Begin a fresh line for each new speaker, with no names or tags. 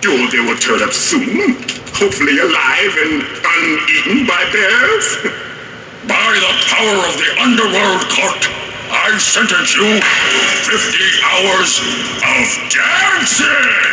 Sure they will turn up soon. Hopefully alive and uneaten by bears.
By the power of the underworld court, I sentence you to 50 hours of dancing!